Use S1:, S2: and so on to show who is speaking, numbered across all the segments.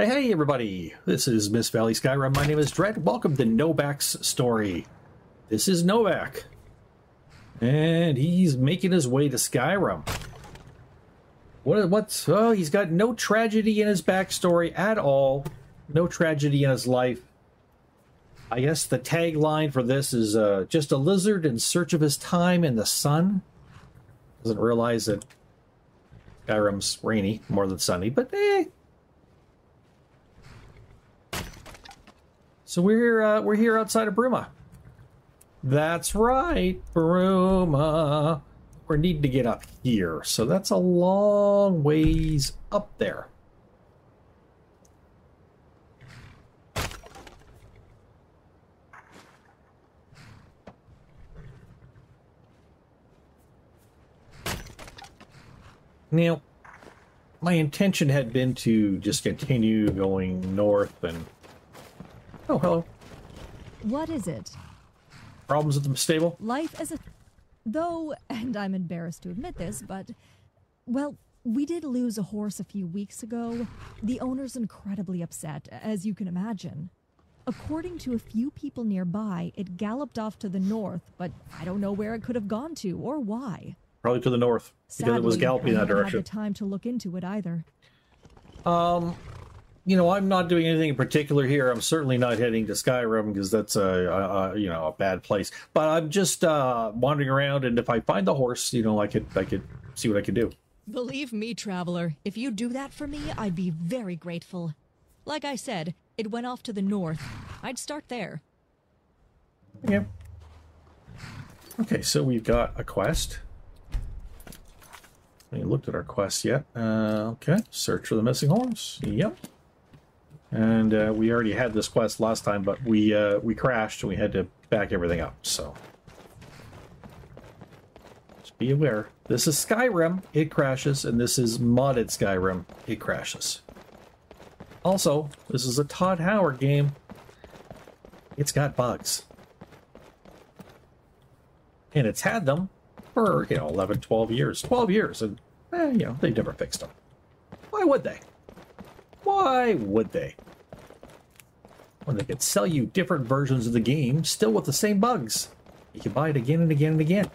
S1: Hey, everybody! This is Mist Valley Skyrim. My name is Dredd. Welcome to No-Back's story. This is No-Back. And he's making his way to Skyrim. What, what's, oh, he's got no tragedy in his backstory at all. No tragedy in his life. I guess the tagline for this is uh, just a lizard in search of his time in the sun. Doesn't realize that Skyrim's rainy more than sunny, but eh, So we're uh, we're here outside of Bruma. That's right, Bruma. We need to get up here, so that's a long ways up there. Now, my intention had been to just continue going north and Oh, hello.
S2: What is it?
S1: Problems at the stable?
S2: Life as a. Though, and I'm embarrassed to admit this, but. Well, we did lose a horse a few weeks ago. The owner's incredibly upset, as you can imagine. According to a few people nearby, it galloped off to the north, but I don't know where it could have gone to or why.
S1: Probably to the north, because
S2: Sadly,
S1: it was galloping
S2: I
S1: that
S2: haven't had the time to look into it either.
S1: Um, you know, I'm not doing anything in particular here. I'm certainly not heading to Skyrim because that's a, a, a you know a bad place. But I'm just uh, wandering around, and if I find the horse, you know, I could I could see what I could do.
S3: Believe me, traveler, if you do that for me, I'd be very grateful. Like I said, it went off to the north. I'd start there.
S1: Yeah. Okay, so we've got a quest. We looked at our quest yet. Uh, okay, search for the missing horse. Yep. And uh, we already had this quest last time, but we uh, we crashed and we had to back everything up. So just be aware. This is Skyrim. It crashes, and this is modded Skyrim. It crashes. Also, this is a Todd Howard game. It's got bugs. And it's had them for, you know, 11, 12 years. 12 years, and, eh, you know, they never fixed them. Why would they? Why would they? When they could sell you different versions of the game, still with the same bugs. You can buy it again and again and again.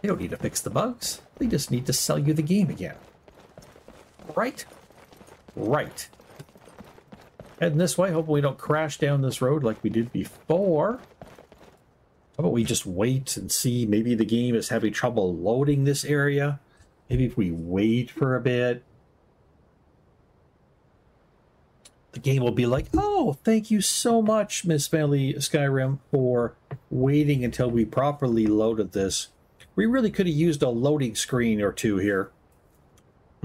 S1: They don't need to fix the bugs. They just need to sell you the game again. Right? Right. Heading this way, hopefully we don't crash down this road like we did before. How about we just wait and see? Maybe the game is having trouble loading this area. Maybe if we wait for a bit, the game will be like, oh, thank you so much, Miss Family Skyrim, for waiting until we properly loaded this. We really could have used a loading screen or two here.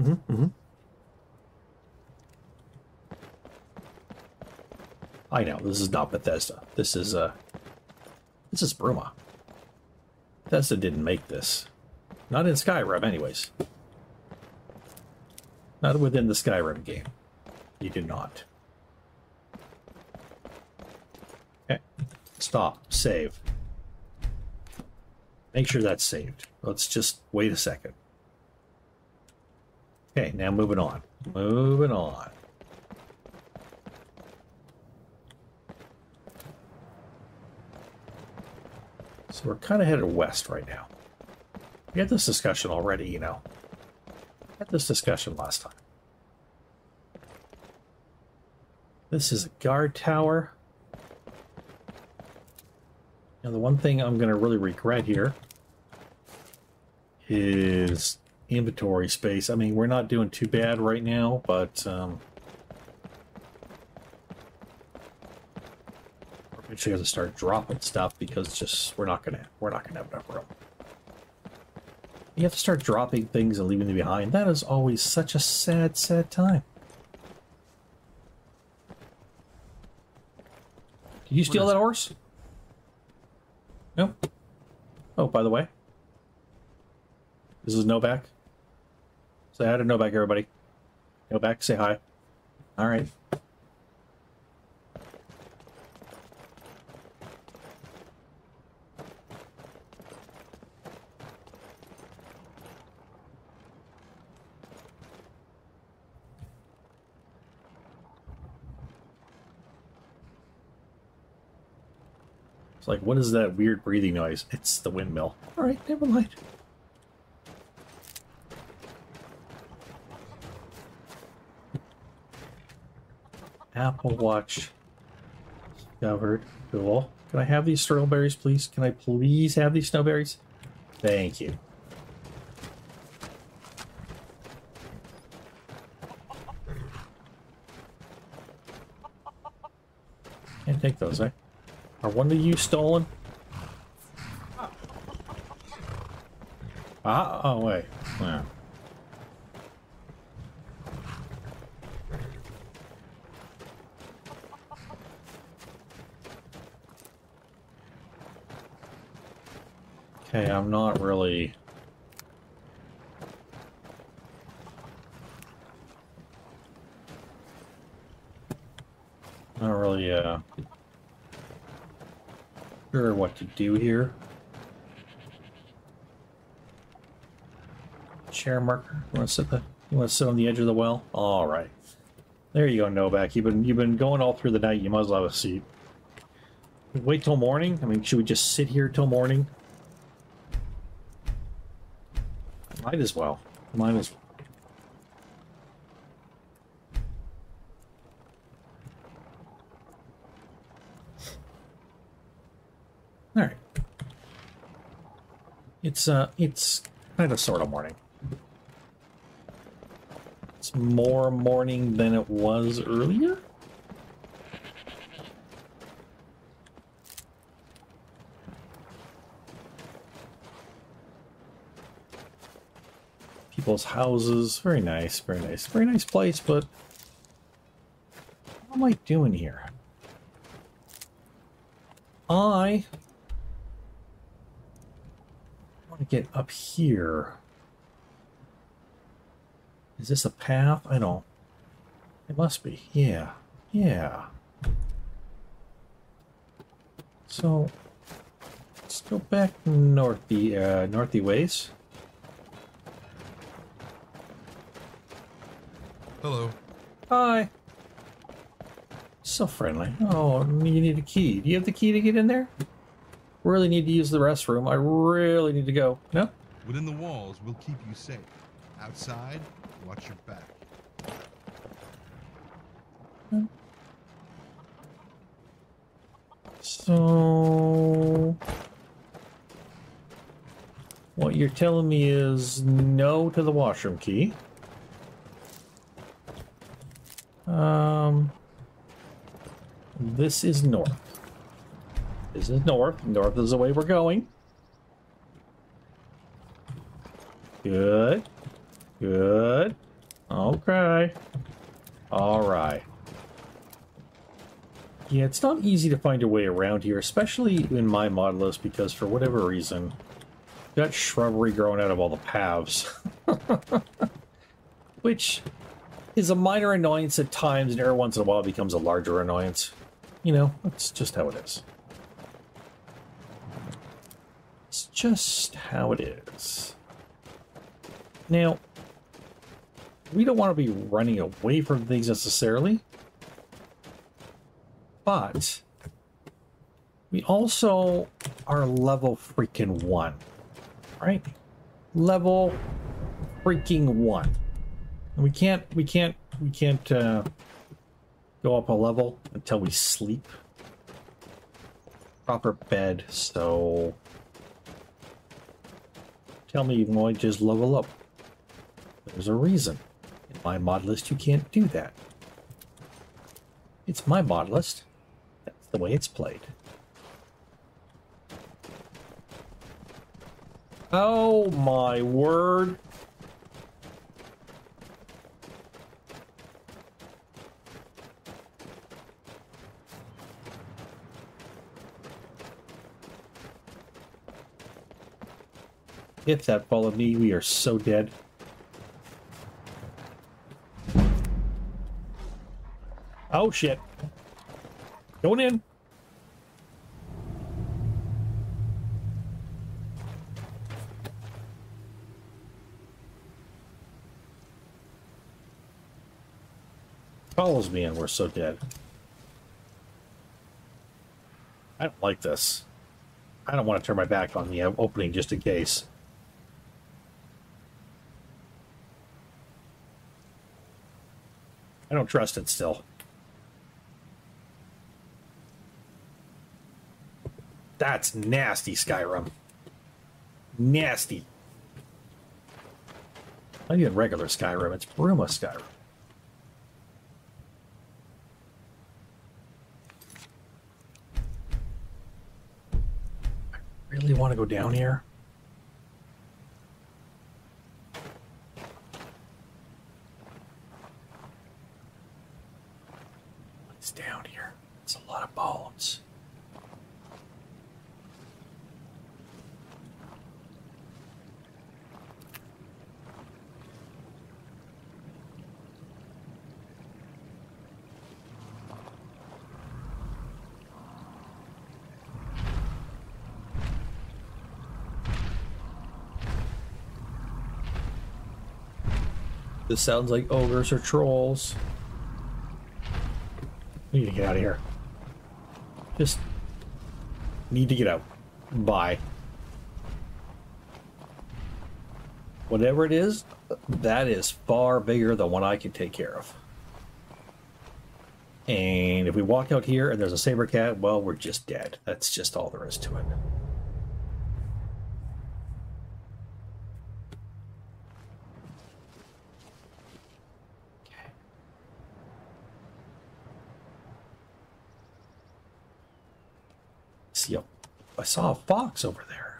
S1: Mm-hmm, mm-hmm. I know, this is not Bethesda. This is, uh, this is Bruma. Bethesda didn't make this. Not in Skyrim, anyways. Not within the Skyrim game. You did not. Okay. Stop. Save. Make sure that's saved. Let's just wait a second. Okay, now moving on. Moving on. So we're kind of headed west right now. We had this discussion already, you know. Had this discussion last time. This is a guard tower. Now, the one thing I'm going to really regret here is inventory space. I mean, we're not doing too bad right now, but um, we're eventually going to start dropping stuff because just we're not going to we're not going to have enough room. You have to start dropping things and leaving them behind. That is always such a sad, sad time. Did you steal that horse? No. Oh, by the way, this is No-Back. Say hi to No-Back, everybody. No-Back, say hi. All right. It's like, what is that weird breathing noise? It's the windmill. All right, never mind. Applewatch discovered. Cool. Can I have these strawberries, please? Can I please have these snowberries? Thank you. Can't take those, eh? Are one of you stolen? Ah, oh, wait. Yeah. Okay, I'm not really... Not really, uh... Sure what to do here. Chair marker. You want to sit the? You want to sit on the edge of the well? All right. There you go, No-Back. You've been you've been going all through the night. You might as well have a seat. Wait till morning. I mean, should we just sit here till morning? Might as well. Might as well. All right. It's uh, it's kind of sort of morning. It's more morning than it was earlier. People's houses, very nice, very nice, very nice place, but what am I doing here? I to get up here. Is this a path? I don't. It must be. Yeah. Yeah. So let's go back north the uh, northy ways.
S4: Hello.
S1: Hi. So friendly. Oh, you need a key. Do you have the key to get in there? Really need to use the restroom. I really need to go. No?
S4: Within the walls, we'll keep you safe. Outside, watch your back.
S1: So what you're telling me is no to the washroom key. Um this is north. This is north. North is the way we're going. Good. Good. Okay. All right. Yeah, it's not easy to find a way around here, especially in my mod list, because for whatever reason, got shrubbery growing out of all the paths. Which is a minor annoyance at times, and every once in a while becomes a larger annoyance. You know, that's just how it is. It's just how it is. Now, we don't want to be running away from things necessarily, but we also are level freaking one, right? Level freaking one. And we can't, we can't, we can't uh, go up a level until we sleep. Proper bed, so tell me you can only just level up. There's a reason. In my mod list, you can't do that. It's my mod list. That's the way it's played. Oh my word. If that followed me, we are so dead. Oh shit. Going in. Follows me and we're so dead. I don't like this. I don't want to turn my back on the opening just in case. I don't trust it still. That's nasty, Skyrim. Nasty. Not even regular Skyrim, it's Bruma Skyrim. I really want to go down here. What's down here? It's a lot of bones. This sounds like ogres or trolls. We need to get out of here. Just need to get out. Bye. Whatever it is, that is far bigger than what I can take care of. And if we walk out here and there's a saber cat, well, we're just dead. That's just all there is to it. Okay. See, a- I saw a fox over there.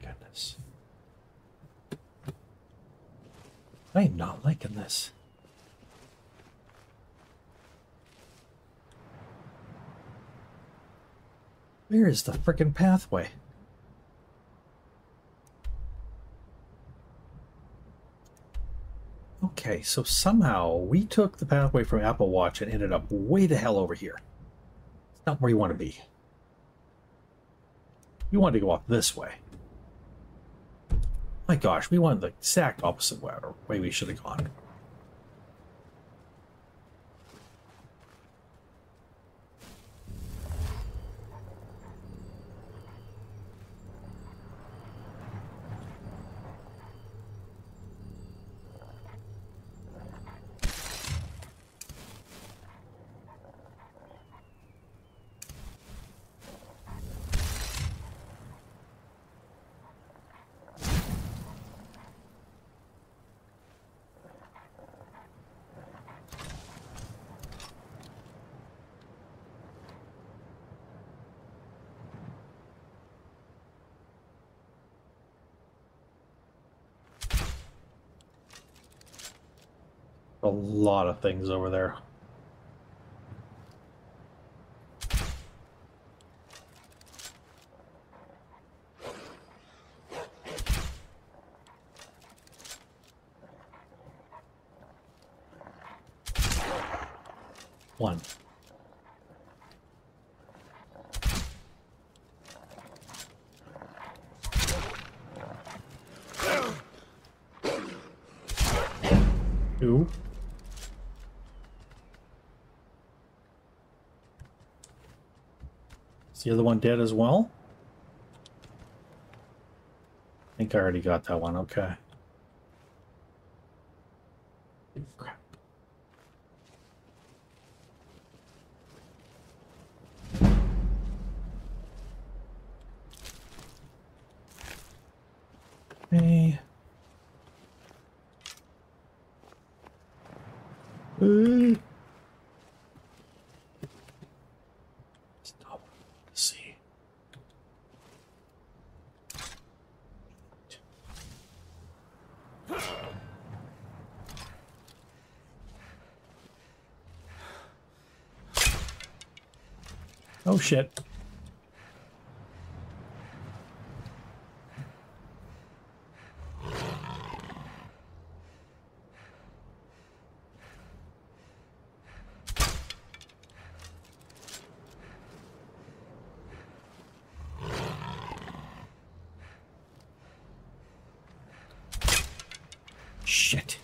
S1: Goodness. I am not liking this. Where is the frickin' pathway? Okay, so somehow we took the pathway from Applewatch and ended up way the hell over here. It's not where you want to be. You wanted to go up this way. My gosh, we went the exact opposite way, way we should have gone. A lot of things over there. One. Two. The other one dead as well? I think I already got that one. Okay. Crap. Hey. Hey. Stop. See. Oh shit. Shit.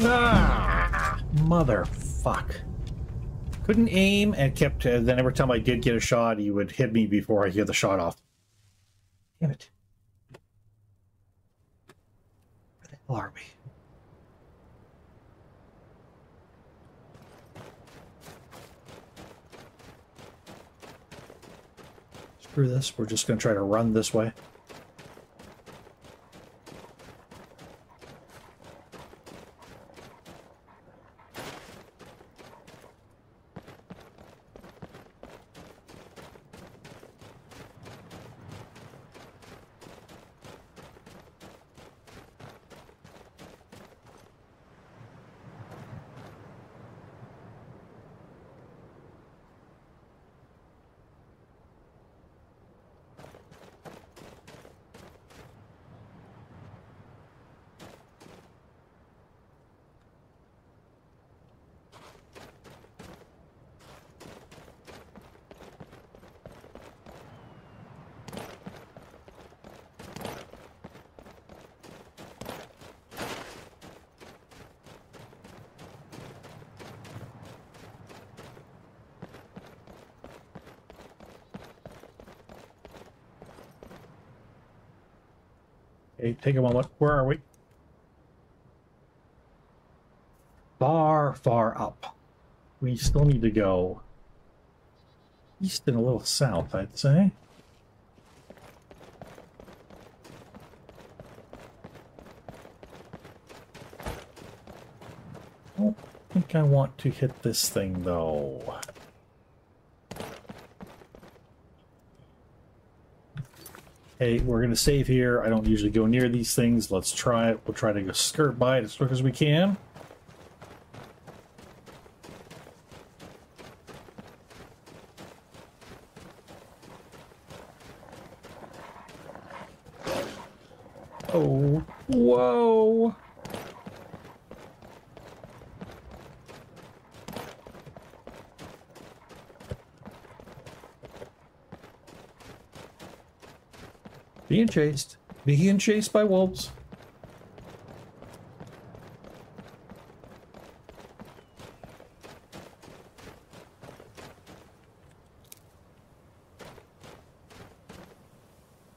S1: Ah, motherfuck. Couldn't aim and kept. Uh, then every time I did get a shot, he would hit me before I get the shot off. Damn it. Where the hell are we? Screw this. We're just going to try to run this way. Okay, take a moment. Where are we? Far, far up. We still need to go east and a little south, I'd say. I don't think I want to hit this thing, though. Hey, we're going to save here. I don't usually go near these things. Let's try it. We'll try to go skirt by it as quick as we can. Oh, whoa. Chased. Being chased by wolves.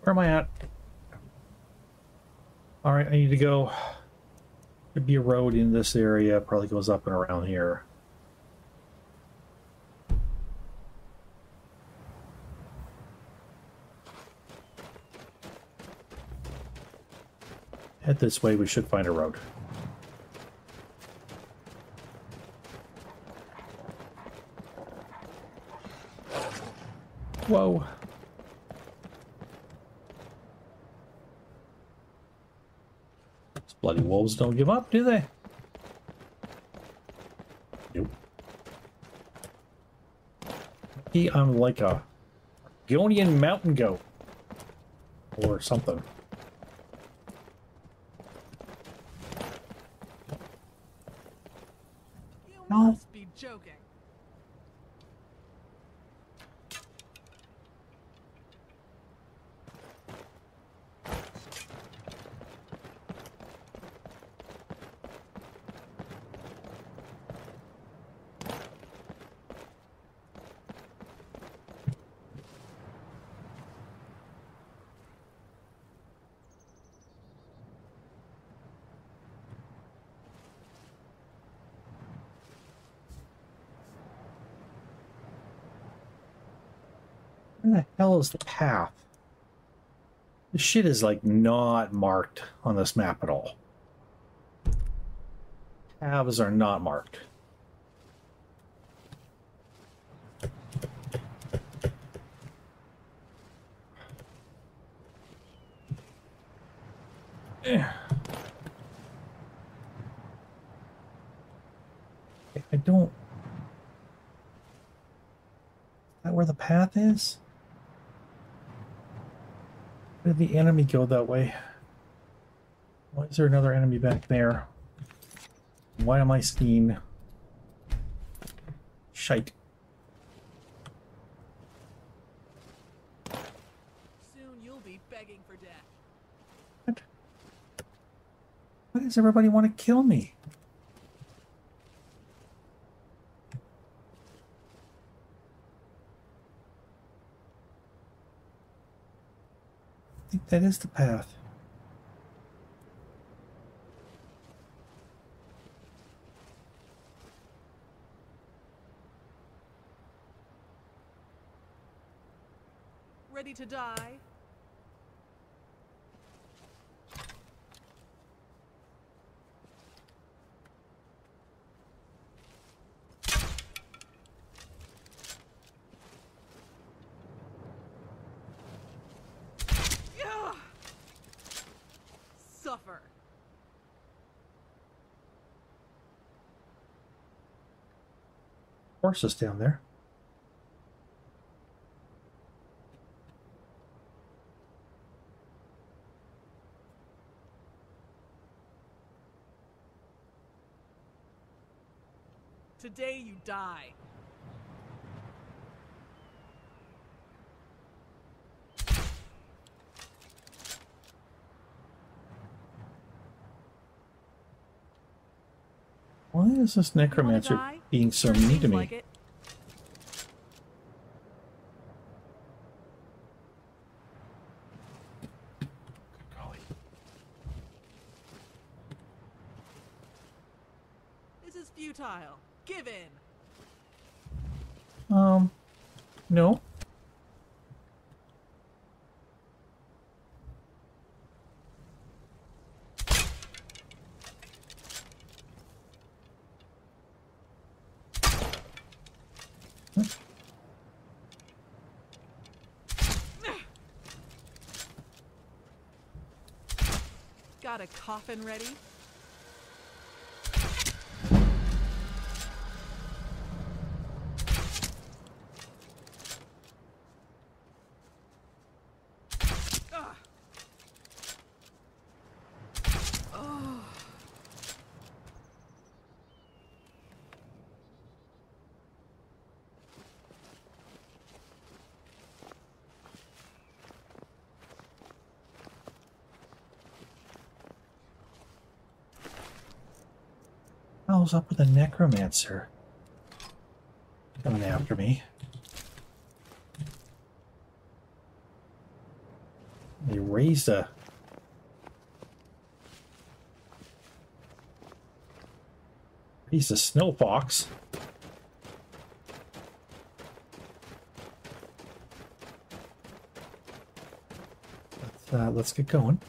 S1: Where am I at? Alright, I need to go. There'd be a road in this area. Probably goes up and around here. This way, we should find a road. Whoa. These bloody wolves don't give up, do they? Nope. I'm like a Gonian mountain goat. Or something.
S5: You
S1: No.
S5: must be joking.
S1: Where the hell the path? This shit is like not marked on this map at all. Paths are not marked. Eh. I don't. Is that where the path is? Did the enemy go that way? Why is there another enemy back there? Why am I seeing shite?
S5: Soon you'll be begging for death.
S1: What? Why does everybody want to kill me? That is the path.
S5: Ready to die? Yeah! Suffer.
S1: Horses down there.
S5: Today you die.
S1: Why is this necromancer? Being so mean to me?
S5: like This is futile. Give in.
S1: Um, no.
S5: Got a coffin ready?
S1: Hell's up with the necromancer? Coming after me. They raised a raised a snow fox. Let's uh, let's get going.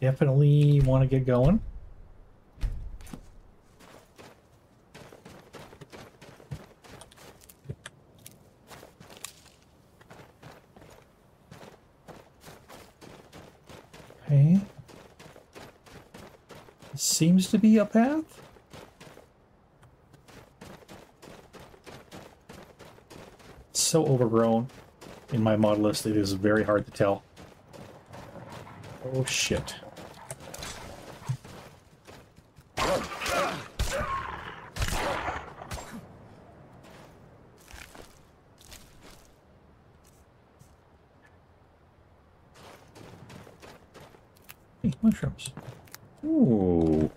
S1: Definitely want to get going. Okay. Seems to be a path. It's so overgrown in my mod list, it is very hard to tell. Oh shit. Hey, mushrooms. Ooh.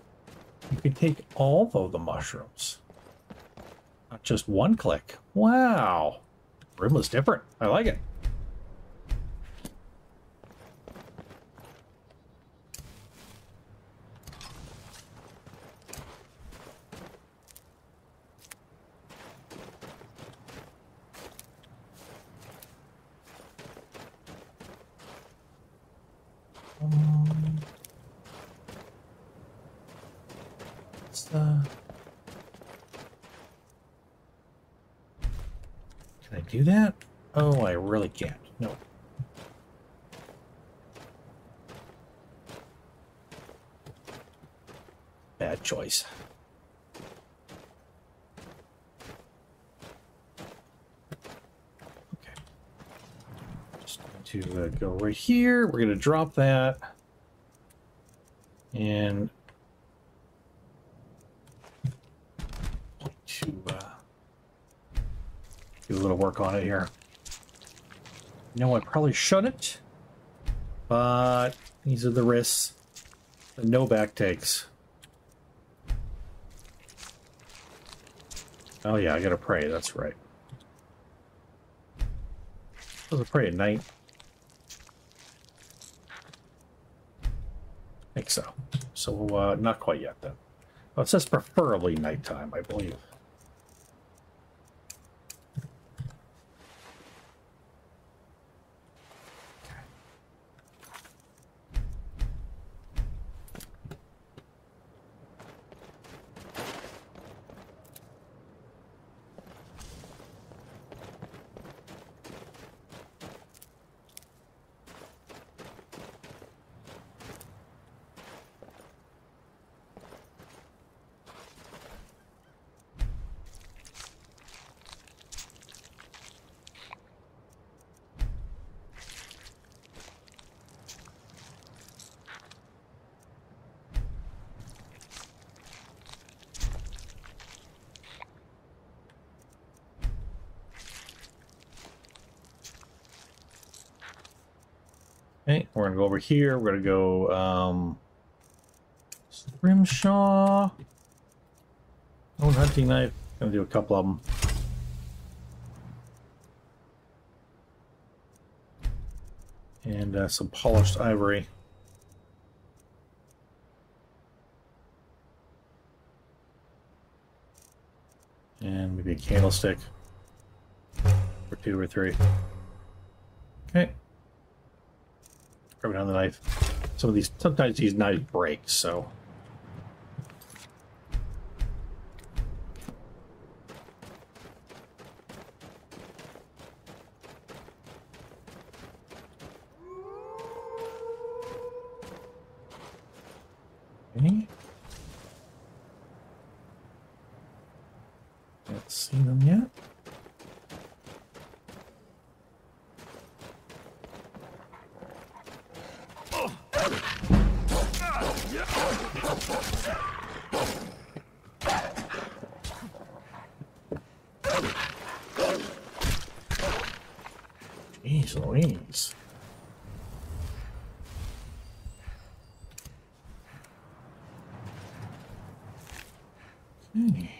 S1: You could take all of the mushrooms. Not just one click. Wow. Room was different. I like it. What's the- Can I do that? Oh, I really can't. No. Bad choice. Okay. Just to uh, go right here. We're going to drop that. And little work on it here. You know, I probably shouldn't, but these are the risks that No-Back takes. Oh yeah, I gotta pray, that's right. I was pray at night. I think so. So, uh, not quite yet, though. It says preferably nighttime, I believe. Okay, we're gonna go over here. We're gonna go um Grimshaw. Own hunting knife. Gonna do a couple of them. And uh, some polished ivory. And maybe a candlestick. Or two or three. Okay. Down the knife. Some of these, sometimes these knives break, so. Okay. Can't see them yet. Jeez Louise. Okay.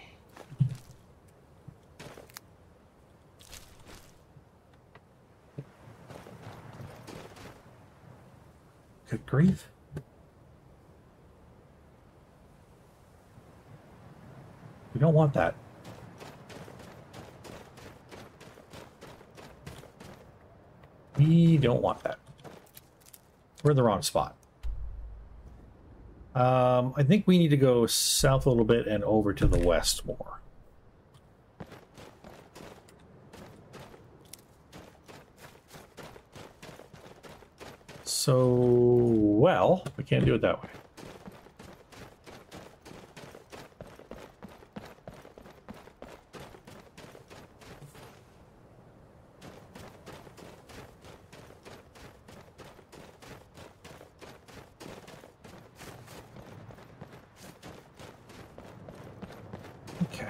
S1: Good grief. We don't want that. We don't want that. We're in the wrong spot. Um, I think we need to go south a little bit and over to the west more. So, well, we can't do it that way. Okay.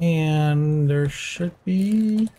S1: And there should be.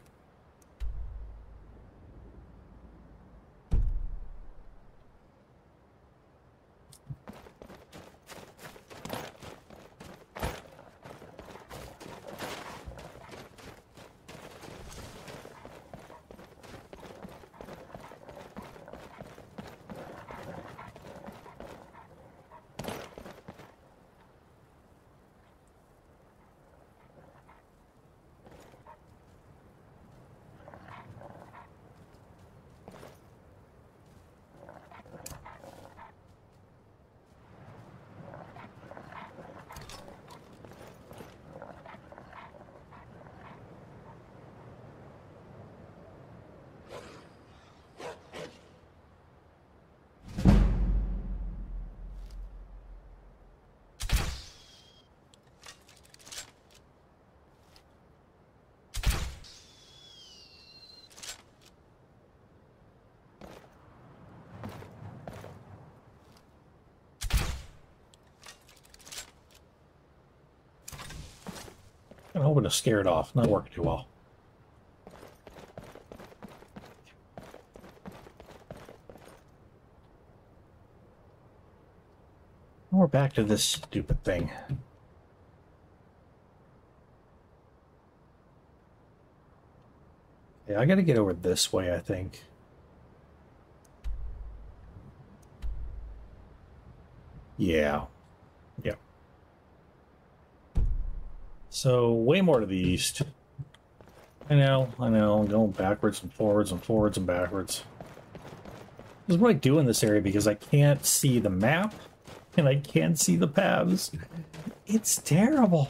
S1: I'm hoping to scare it off. Not working too well. And We're back to this stupid thing. Yeah, I gotta get over this way, I think. Yeah. Yeah. So, way more to the east. I know, I know, I'm going backwards and forwards and forwards and backwards. This is what I do in this area because I can't see the map and I can't see the paths. It's terrible.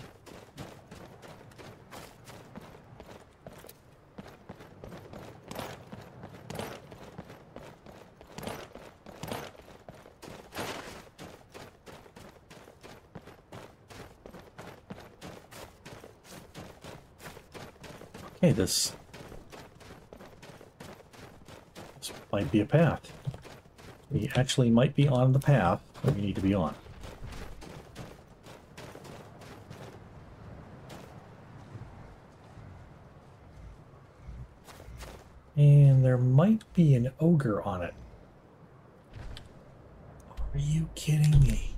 S1: This this might be a path. We actually might be on the path that we need to be on. And there might be an ogre on it. Are you kidding me?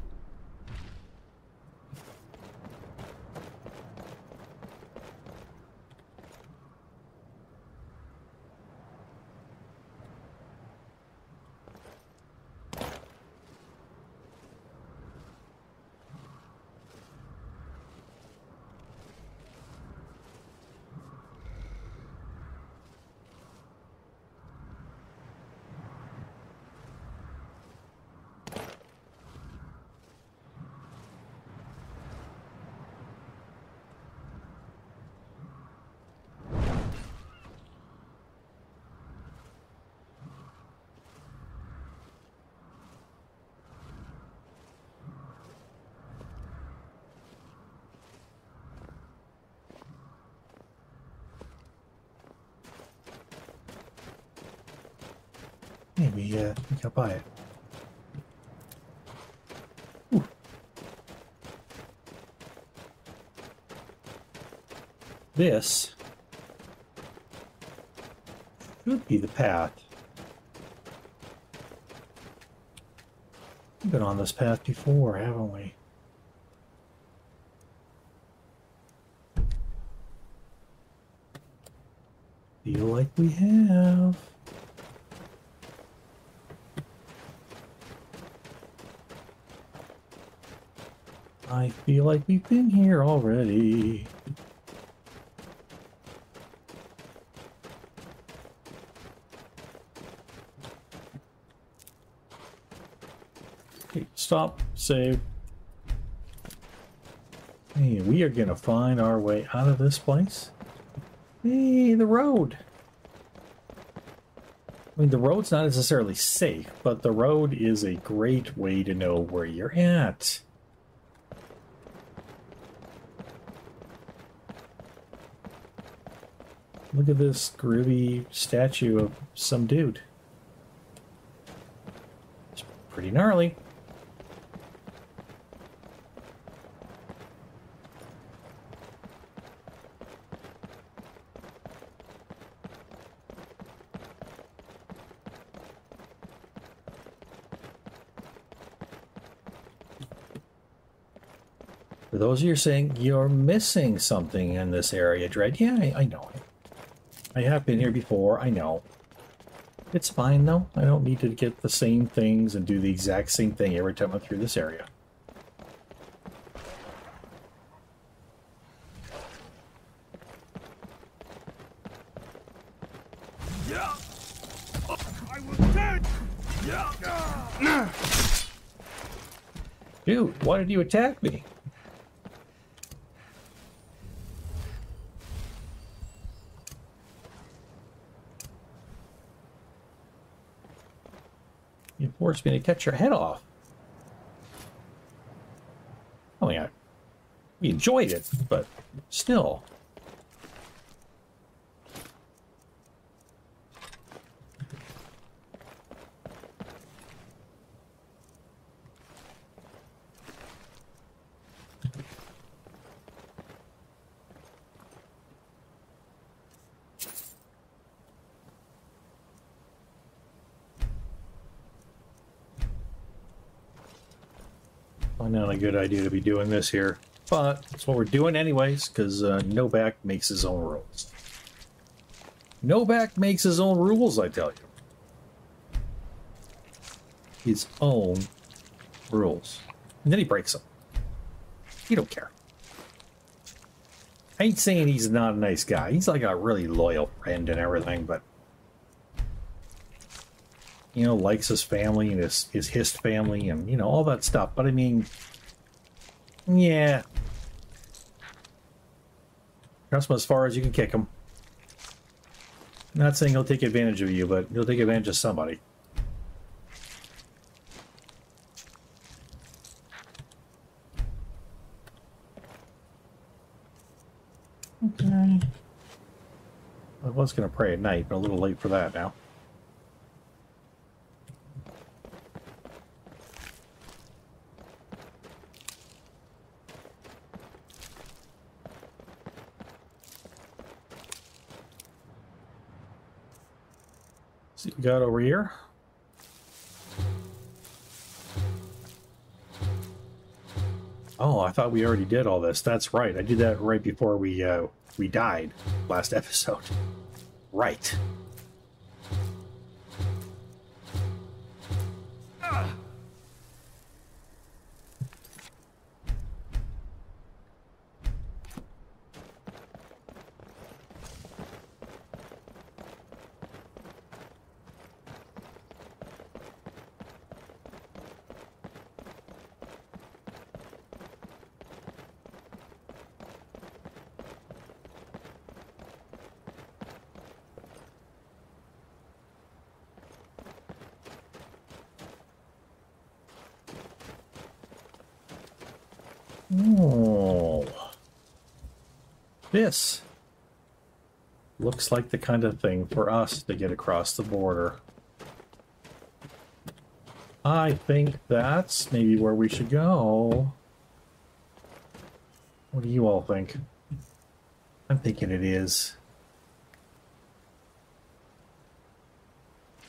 S1: We, uh, got by it. This should be the path. We've been on this path before, haven't we? Feel like we have. I feel like we've been here already. Okay, stop, save. Hey, we are gonna find our way out of this place. Hey, the road. I mean, the road's not necessarily safe, but the road is a great way to know where you're at. At this groovy statue of some dude. It's pretty gnarly. For those of you saying you're missing something in this area, Dredd, yeah, I, I know it. I have been here before, I know. It's fine though. I don't need to get the same things and do the exact same thing every time I'm through this area. Dude, why did you attack me? Me to cut your head off. Oh I, we enjoyed it, but still. Good idea to be doing this here, but it's what we're doing anyways, because uh, No-Back makes his own rules. No-Back makes his own rules, I tell you. His own rules. And then he breaks them. He don't care. I ain't saying he's not a nice guy. He's like a really loyal friend and everything, but you know, likes his family and his his hist family and you know all that stuff. But I mean, yeah, trust him as far as you can kick him. Not saying he'll take advantage of you, but he'll take advantage of somebody. Okay. I was going to pray at night, but a little late for that now. Got over here. Oh, I thought we already did all this. That's right. I did that right before we uh, we died last episode. Right. This looks like the kind of thing for us to get across the border. I think that's maybe where we should go. What do you all think? I'm thinking it is.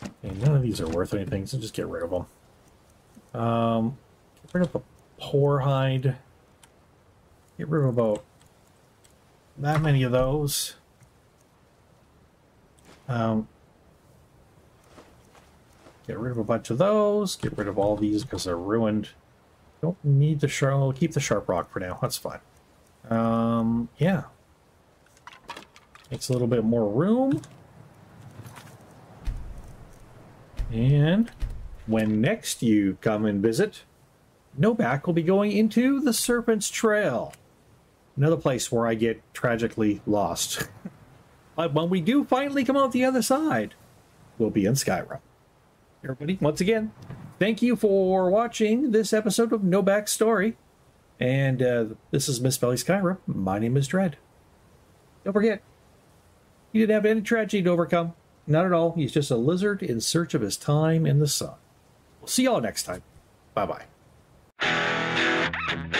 S1: Okay, none of these are worth anything, so just get rid of them. Um, get rid of the poor hide. Get rid of about that many of those. Um, get rid of a bunch of those. Get rid of all these because they're ruined. Don't need the sharp. We'll keep the sharp rock for now. That's fine. Um, yeah. Makes a little bit more room. And when next you come and visit, No-Back will be going into the Serpent's Trail. Another place where I get tragically lost. but when we do finally come out the other side, we'll be in Skyrim. Everybody, once again, thank you for watching this episode of No-Back's Story. And uh, this is Mist Valley Skyrim. My name is Dredd. Don't forget, he didn't have any tragedy to overcome. Not at all. He's just a lizard in search of his time in the sun. We'll see y'all next time. Bye bye.